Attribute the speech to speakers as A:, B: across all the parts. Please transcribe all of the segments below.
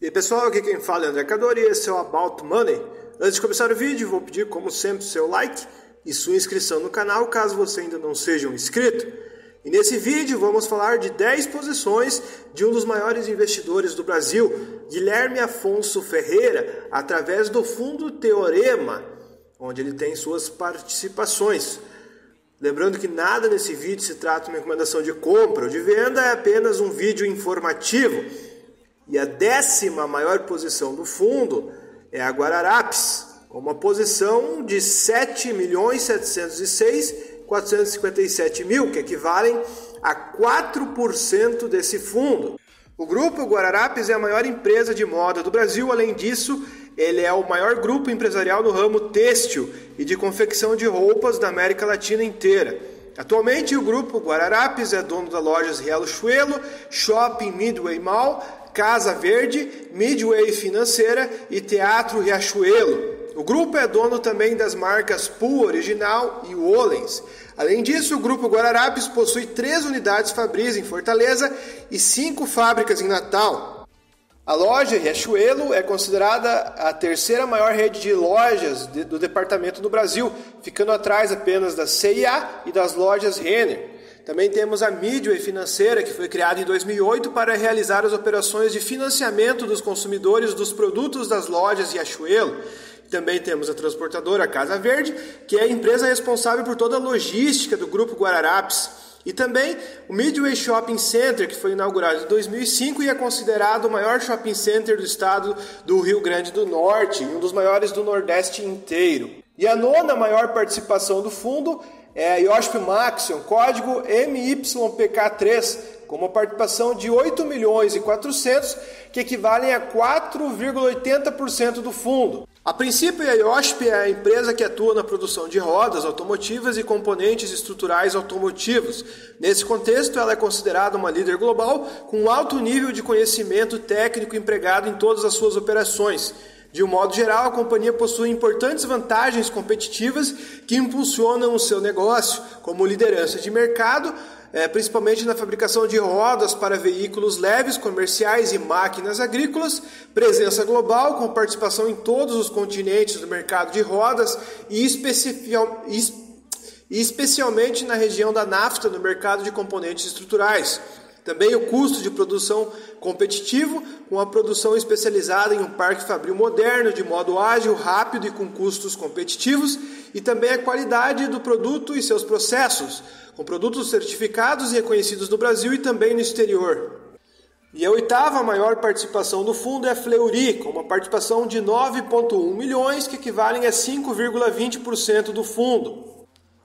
A: E pessoal, aqui quem fala é André Cadori e esse é o About Money. Antes de começar o vídeo, vou pedir, como sempre, seu like e sua inscrição no canal, caso você ainda não seja um inscrito. E nesse vídeo vamos falar de 10 posições de um dos maiores investidores do Brasil, Guilherme Afonso Ferreira, através do Fundo Teorema, onde ele tem suas participações. Lembrando que nada nesse vídeo se trata de uma recomendação de compra ou de venda, é apenas um vídeo informativo. E a décima maior posição do fundo é a Guararapes, com uma posição de 7.706.457 mil, que equivalem a 4% desse fundo. O grupo Guararapes é a maior empresa de moda do Brasil, além disso, ele é o maior grupo empresarial no ramo têxtil e de confecção de roupas da América Latina inteira. Atualmente, o grupo Guararapes é dono das lojas Riachuelo, Shopping Midway Mall, Casa Verde, Midway Financeira e Teatro Riachuelo. O grupo é dono também das marcas Pool Original e Wollens. Além disso, o Grupo Guararapes possui três unidades Fabris em Fortaleza e cinco fábricas em Natal. A loja Riachuelo é considerada a terceira maior rede de lojas do departamento no Brasil, ficando atrás apenas da CIA e das lojas Renner. Também temos a Midway Financeira, que foi criada em 2008 para realizar as operações de financiamento dos consumidores dos produtos das lojas Riachuelo. Também temos a transportadora Casa Verde, que é a empresa responsável por toda a logística do grupo Guararapes. E também o Midway Shopping Center, que foi inaugurado em 2005 e é considerado o maior shopping center do estado do Rio Grande do Norte e um dos maiores do Nordeste inteiro. E a nona maior participação do fundo é a Yoshp Maxion, código MYPK3, com uma participação de 8 milhões e 400, que equivalem a 4,80% do fundo. A princípio, a IOSP é a empresa que atua na produção de rodas automotivas e componentes estruturais automotivos. Nesse contexto, ela é considerada uma líder global com alto nível de conhecimento técnico empregado em todas as suas operações. De um modo geral, a companhia possui importantes vantagens competitivas que impulsionam o seu negócio, como liderança de mercado, é, principalmente na fabricação de rodas para veículos leves, comerciais e máquinas agrícolas, presença global com participação em todos os continentes do mercado de rodas e especialmente na região da NAFTA, no mercado de componentes estruturais. Também o custo de produção competitivo, com a produção especializada em um parque fabril moderno, de modo ágil, rápido e com custos competitivos, e também a qualidade do produto e seus processos, com produtos certificados e reconhecidos no Brasil e também no exterior. E a oitava maior participação do fundo é a Fleury, com uma participação de 9,1 milhões, que equivalem a 5,20% do fundo.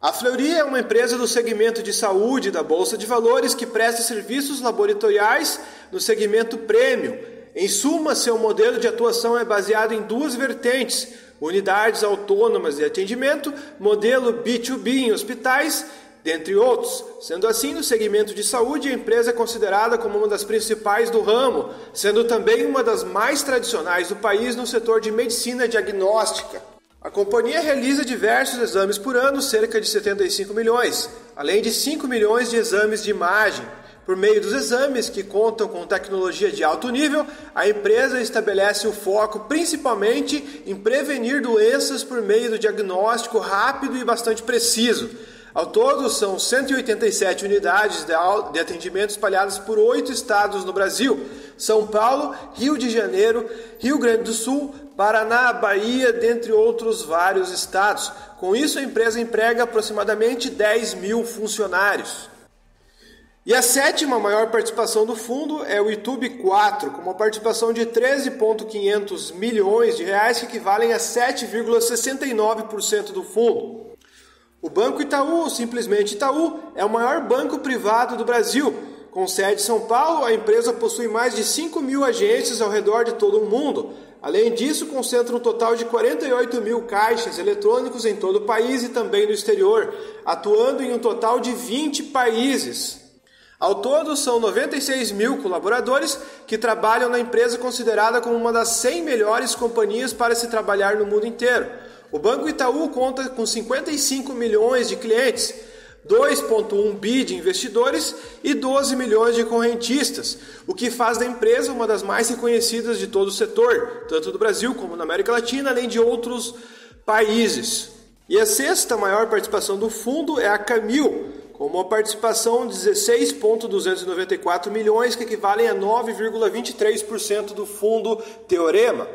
A: A Fleury é uma empresa do segmento de saúde da Bolsa de Valores que presta serviços laboratoriais no segmento prêmio. Em suma, seu modelo de atuação é baseado em duas vertentes: unidades autônomas de atendimento, modelo B2B em hospitais, dentre outros. Sendo assim, no segmento de saúde, a empresa é considerada como uma das principais do ramo, sendo também uma das mais tradicionais do país no setor de medicina diagnóstica. A companhia realiza diversos exames por ano, cerca de 75 milhões, além de 5 milhões de exames de imagem. Por meio dos exames, que contam com tecnologia de alto nível, a empresa estabelece o foco principalmente em prevenir doenças por meio do diagnóstico rápido e bastante preciso. Ao todo, são 187 unidades de atendimento espalhadas por oito estados no Brasil: São Paulo, Rio de Janeiro, Rio Grande do Sul, Paraná, Bahia, dentre outros vários estados. Com isso, a empresa emprega aproximadamente 10 mil funcionários. E a sétima maior participação do fundo é o YouTube 4, com uma participação de 13,500 milhões de reais, que equivalem a 7,69% do fundo. O Banco Itaú, simplesmente Itaú, é o maior banco privado do Brasil. Com sede em São Paulo, a empresa possui mais de 5 mil agências ao redor de todo o mundo, Além disso, concentra um total de 48 mil caixas eletrônicos em todo o país e também no exterior, atuando em um total de 20 países. Ao todo, são 96 mil colaboradores que trabalham na empresa considerada como uma das 100 melhores companhias para se trabalhar no mundo inteiro. O Banco Itaú conta com 55 milhões de clientes, 2,1 bi de investidores e 12 milhões de correntistas, o que faz da empresa uma das mais reconhecidas de todo o setor, tanto no Brasil como na América Latina, além de outros países. E a sexta maior participação do fundo é a Camil, com uma participação de 16,294 milhões, que equivalem a 9,23% do fundo Teorema.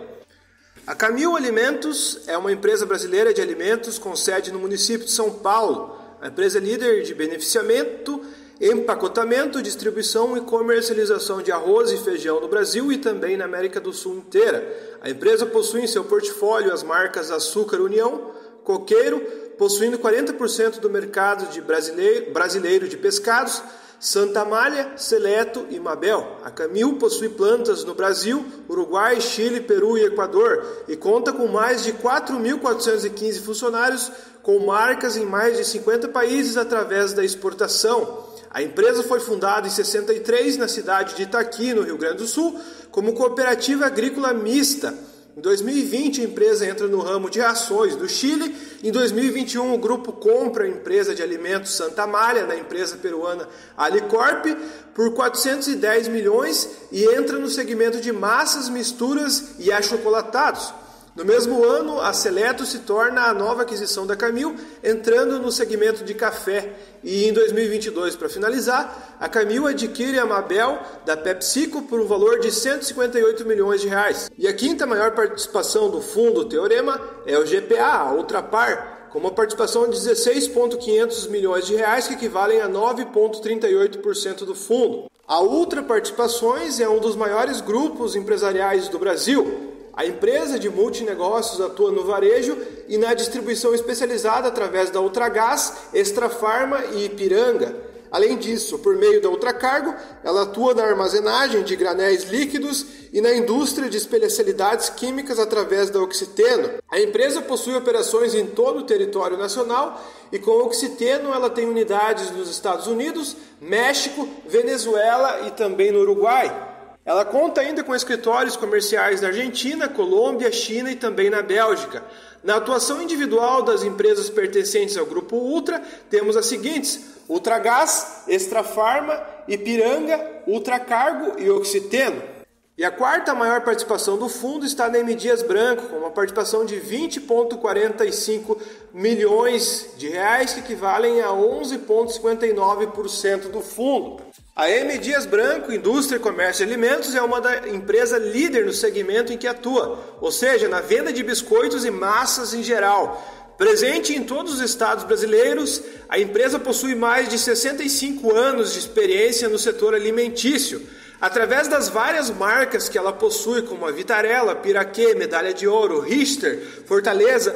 A: A Camil Alimentos é uma empresa brasileira de alimentos com sede no município de São Paulo. A empresa é líder de beneficiamento, empacotamento, distribuição e comercialização de arroz e feijão no Brasil e também na América do Sul inteira. A empresa possui em seu portfólio as marcas Açúcar União, Coqueiro, possuindo 40% do mercado de brasileiro, brasileiro de pescados, Santa Malha, Seleto e Mabel. A Camil possui plantas no Brasil, Uruguai, Chile, Peru e Equador e conta com mais de 4.415 funcionários com marcas em mais de 50 países através da exportação. A empresa foi fundada em 63 na cidade de Itaqui, no Rio Grande do Sul, como cooperativa agrícola mista em 2020, a empresa entra no ramo de rações do Chile. Em 2021, o grupo compra a empresa de alimentos Santa Malha, da empresa peruana Alicorp, por 410 milhões e entra no segmento de massas, misturas e achocolatados. No mesmo ano, a Seleto se torna a nova aquisição da Camil, entrando no segmento de café. E em 2022, para finalizar, a Camil adquire a Mabel da PepsiCo por um valor de 158 milhões de reais. E a quinta maior participação do fundo Teorema é o GPA, a Ultrapar, com uma participação de 16,500 milhões de reais, que equivalem a 9,38% do fundo. A Ultra Participações é um dos maiores grupos empresariais do Brasil, a empresa de multinegócios atua no varejo e na distribuição especializada através da Ultragás, Extrafarma e Ipiranga. Além disso, por meio da Ultracargo, ela atua na armazenagem de granéis líquidos e na indústria de especialidades químicas através da Oxiteno. A empresa possui operações em todo o território nacional e com Oxiteno ela tem unidades nos Estados Unidos, México, Venezuela e também no Uruguai. Ela conta ainda com escritórios comerciais na Argentina, Colômbia, China e também na Bélgica. Na atuação individual das empresas pertencentes ao grupo Ultra, temos as seguintes: Ultragás, Extrafarma, Ipiranga, Ultracargo e Oxiteno. E a quarta maior participação do fundo está na M. Dias Branco, com uma participação de 20,45 milhões de reais, que equivalem a 11,59% do fundo. A M. Dias Branco, Indústria, Comércio e Alimentos, é uma empresa líder no segmento em que atua, ou seja, na venda de biscoitos e massas em geral. Presente em todos os estados brasileiros, a empresa possui mais de 65 anos de experiência no setor alimentício Através das várias marcas que ela possui, como a Vitarella, Piraquê, Medalha de Ouro, Richter, Fortaleza,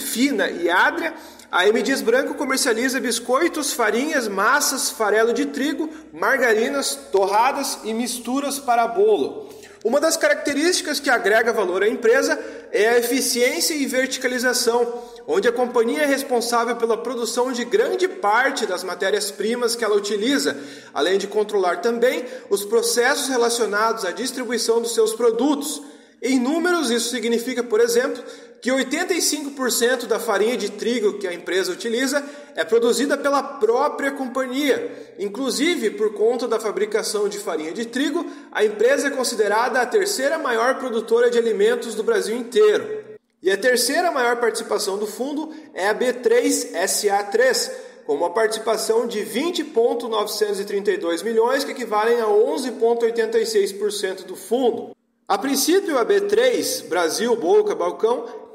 A: Fina e Adria, a M. Dias Branco comercializa biscoitos, farinhas, massas, farelo de trigo, margarinas, torradas e misturas para bolo. Uma das características que agrega valor à empresa é a eficiência e verticalização, onde a companhia é responsável pela produção de grande parte das matérias-primas que ela utiliza, além de controlar também os processos relacionados à distribuição dos seus produtos. Em números, isso significa, por exemplo, que 85% da farinha de trigo que a empresa utiliza é produzida pela própria companhia. Inclusive, por conta da fabricação de farinha de trigo, a empresa é considerada a terceira maior produtora de alimentos do Brasil inteiro. E a terceira maior participação do fundo é a B3SA3, com uma participação de 20,932 milhões, que equivalem a 11,86% do fundo. A princípio, a B3 Brasil Bolsa Balcão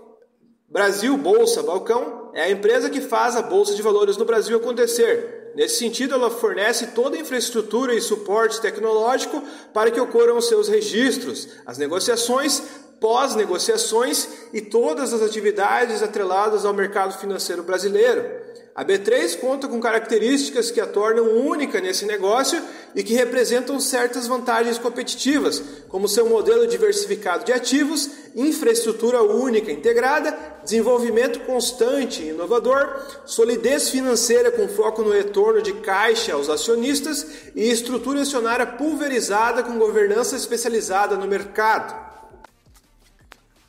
A: Brasil Bolsa Balcão é a empresa que faz a bolsa de valores no Brasil acontecer. Nesse sentido, ela fornece toda a infraestrutura e suporte tecnológico para que ocorram os seus registros, as negociações, pós-negociações e todas as atividades atreladas ao mercado financeiro brasileiro. A B3 conta com características que a tornam única nesse negócio e que representam certas vantagens competitivas, como seu modelo diversificado de ativos, infraestrutura única integrada, desenvolvimento constante e inovador, solidez financeira com foco no retorno de caixa aos acionistas e estrutura acionária pulverizada com governança especializada no mercado.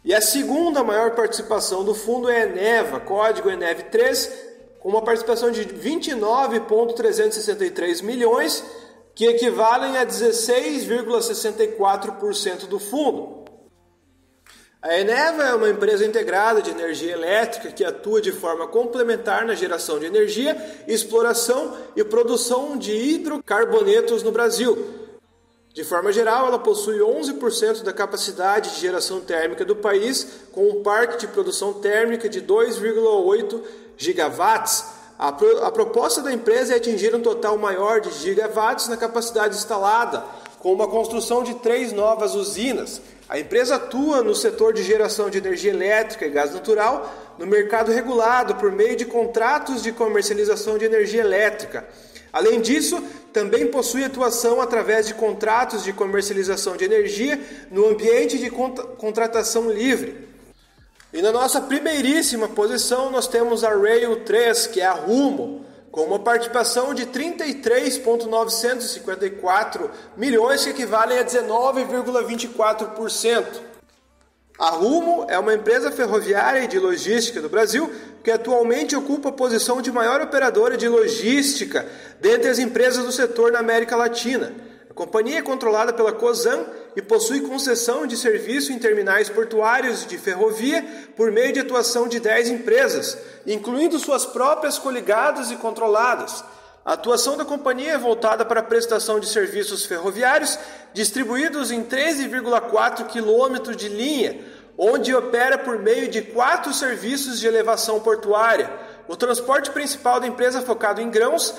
A: E a segunda maior participação do fundo é a Eneva, código ENEV3, com uma participação de 29,363 milhões, que equivalem a 16,64% do fundo. A Eneva é uma empresa integrada de energia elétrica que atua de forma complementar na geração de energia, exploração e produção de hidrocarbonetos no Brasil. De forma geral, ela possui 11% da capacidade de geração térmica do país, com um parque de produção térmica de 2,8 gigawatts. A, pro, a proposta da empresa é atingir um total maior de gigawatts na capacidade instalada, com uma construção de três novas usinas a empresa atua no setor de geração de energia elétrica e gás natural no mercado regulado por meio de contratos de comercialização de energia elétrica. Além disso, também possui atuação através de contratos de comercialização de energia no ambiente de contratação livre. E na nossa primeiríssima posição nós temos a Rail 3, que é a Rumo com uma participação de 33,954 milhões, que equivalem a 19,24%. A Rumo é uma empresa ferroviária e de logística do Brasil que atualmente ocupa a posição de maior operadora de logística dentre as empresas do setor na América Latina. A companhia é controlada pela COSAN e possui concessão de serviço em terminais portuários de ferrovia por meio de atuação de 10 empresas, incluindo suas próprias coligadas e controladas. A atuação da companhia é voltada para a prestação de serviços ferroviários distribuídos em 13,4 quilômetros de linha, onde opera por meio de quatro serviços de elevação portuária. O transporte principal da empresa focado em grãos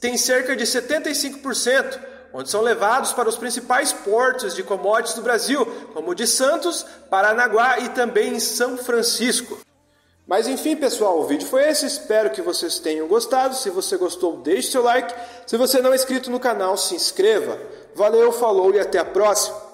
A: tem cerca de 75%, onde são levados para os principais portos de commodities do Brasil, como o de Santos, Paranaguá e também em São Francisco. Mas enfim, pessoal, o vídeo foi esse. Espero que vocês tenham gostado. Se você gostou, deixe seu like. Se você não é inscrito no canal, se inscreva. Valeu, falou e até a próxima.